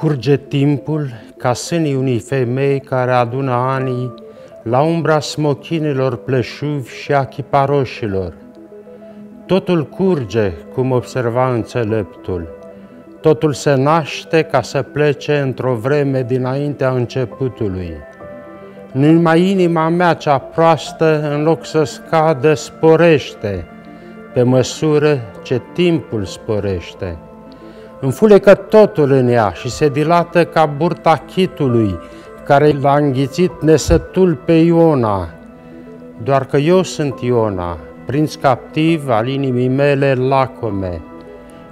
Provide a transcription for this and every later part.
Curge timpul ca sânii unei femei care adună anii la umbra smochinilor pleșuvi și a chiparoșilor. Totul curge, cum observa înțeleptul. Totul se naște ca să plece într-o vreme dinaintea începutului. Numai inima mea cea proastă, în loc să scadă, sporește, pe măsură ce timpul sporește. Înfulecă totul în ea și se dilată ca burta chitului, care l-a înghițit nesătul pe Iona. Doar că eu sunt Iona, prinț captiv al inimii mele lacome.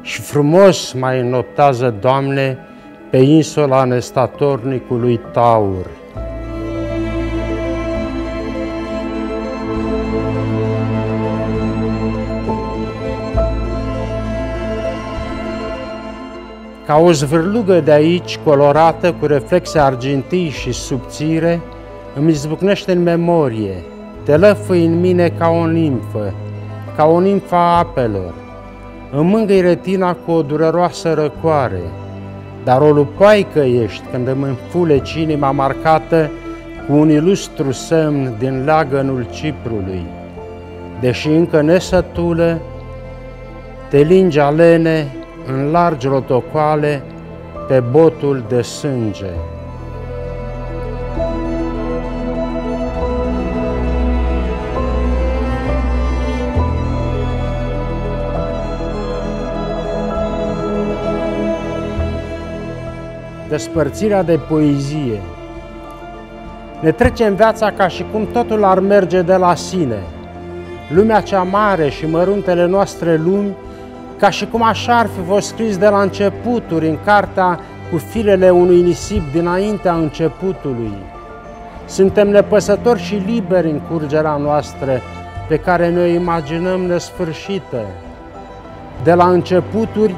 Și frumos mai înoptează, Doamne, pe insula nestatornicului Taur. Ca o zvârlugă de aici, colorată, cu reflexe argintii și subțire, îmi izbucnește în memorie, te lăfâi în mine ca o nimfă, ca o nimfă a apelor. Îmi mângâi retina cu o dureroasă răcoare, dar o lupoaică ești când îmi înfuleci inima marcată cu un ilustru semn din leagănul Ciprului. Deși încă nesătulă, te lingi alene în largi rotocoale pe botul de sânge. Despărțirea de poezie. Ne trecem viața ca și cum totul ar merge de la sine. Lumea cea mare și măruntele noastre lumi ca și cum așa ar fi fost scris de la începuturi în cartea cu firele unui nisip dinaintea începutului. Suntem nepăsători și liberi în curgerea noastră pe care ne imaginăm nesfârșită. De la începuturi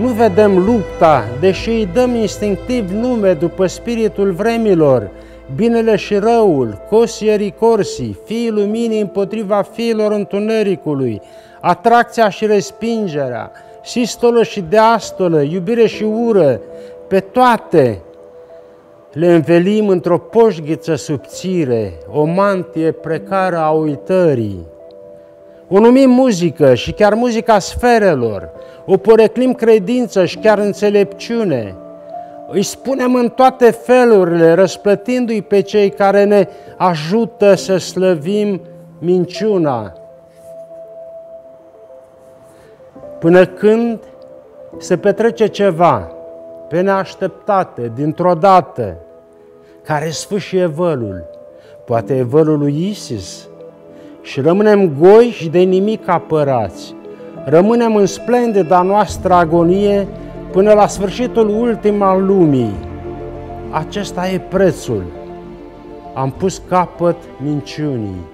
nu vedem lupta, deși îi dăm instinctiv nume după spiritul vremilor, binele și răul, cosierii corsi, fiii luminii împotriva fiilor întunericului, atracția și respingerea, sistolă și deastolă, iubire și ură, pe toate le învelim într-o poșghiță subțire, o mantie precară a uitării. O numim muzică și chiar muzica sferelor, o poreclim credință și chiar înțelepciune, îi spunem în toate felurile, răsplătindu-i pe cei care ne ajută să slăvim minciuna. Până când se petrece ceva pe neașteptate, dintr-o dată, care sfâșie vălul, poate e vălul lui Isis, și rămânem goi și de nimic apărați. Rămânem în splendida noastră agonie până la sfârșitul ultim al lumii. Acesta e prețul. Am pus capăt minciunii.